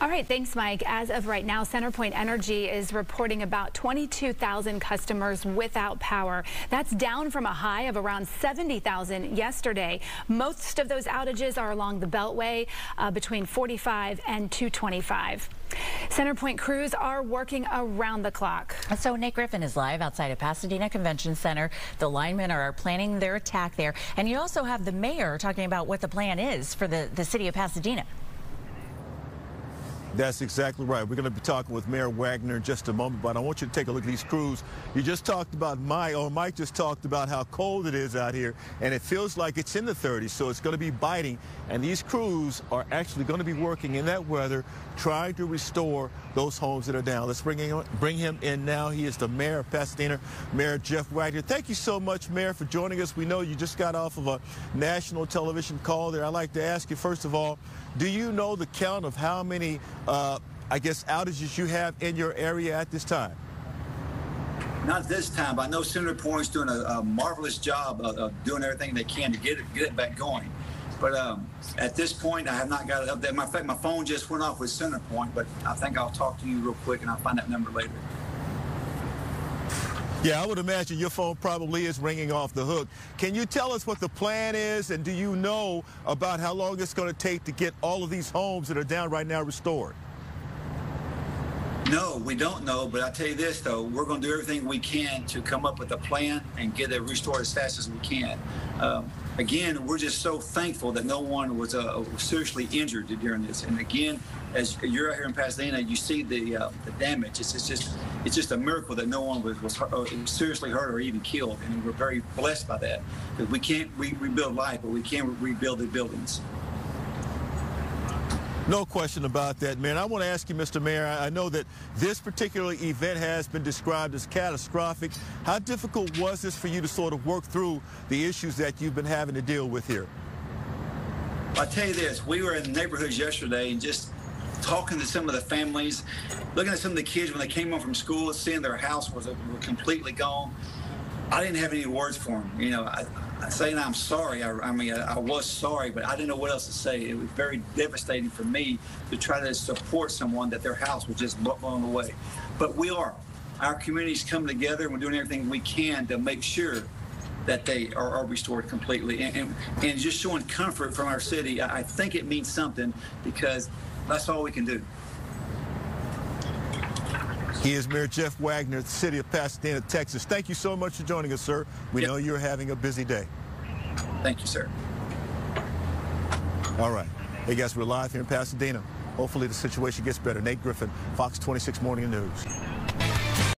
All right, thanks, Mike. As of right now, CenterPoint Energy is reporting about 22,000 customers without power. That's down from a high of around 70,000 yesterday. Most of those outages are along the Beltway uh, between 45 and 225. CenterPoint crews are working around the clock. So Nate Griffin is live outside of Pasadena Convention Center. The linemen are planning their attack there. And you also have the mayor talking about what the plan is for the, the city of Pasadena. That's exactly right. We're going to be talking with Mayor Wagner in just a moment, but I want you to take a look at these crews. You just talked about Mike, or Mike just talked about how cold it is out here, and it feels like it's in the 30s, so it's going to be biting. And these crews are actually going to be working in that weather, trying to restore those homes that are down. Let's bring him, bring him in now. He is the mayor of Pasadena, Mayor Jeff Wagner. Thank you so much, Mayor, for joining us. We know you just got off of a national television call there. I'd like to ask you, first of all, do you know the count of how many, uh, I guess, outages you have in your area at this time? Not this time, I know CenterPoint's doing a, a marvelous job of, of, doing everything they can to get it, get it back going. But um, at this point, I have not got it up there. Matter of fact, my phone just went off with Center Point, but I think I'll talk to you real quick and I'll find that number later. Yeah, I would imagine your phone probably is ringing off the hook. Can you tell us what the plan is, and do you know about how long it's going to take to get all of these homes that are down right now restored? No, we don't know, but I tell you this though, we're going to do everything we can to come up with a plan and get it restored as fast as we can. Um, again, we're just so thankful that no one was uh, seriously injured during this. And again, as you're out here in Pasadena, you see the uh, the damage. It's, it's, just it's just a miracle that no one was was, uh, seriously hurt or even killed, and we're very blessed by that. Because we can't re rebuild life, but we can rebuild the buildings. No question about that, man. I want to ask you, Mr. Mayor, I know that this particular event has been described as catastrophic. How difficult was this for you to sort of work through the issues that you've been having to deal with here? I'll tell you this, we were in the neighborhoods yesterday and just talking to some of the families, looking at some of the kids when they came home from school, seeing their house was completely gone. I didn't have any words for them. You know, I, saying I'm sorry. I, I mean, I, I, was sorry, but I didn't know what else to say. It was very devastating for me to try to support someone that their house was just blown away. But we are. Our communities come together, and we're doing everything we can to make sure that they are, are restored completely. And, and, and, just showing comfort from our city, I, I think it means something because that's all we can do. He is Mayor Jeff Wagner, the city of Pasadena, Texas. Thank you so much for joining us, sir. We yep. know you're having a busy day. Thank you, sir. All right. Hey, guys, we're live here in Pasadena. Hopefully the situation gets better. Nate Griffin, Fox 26 Morning News.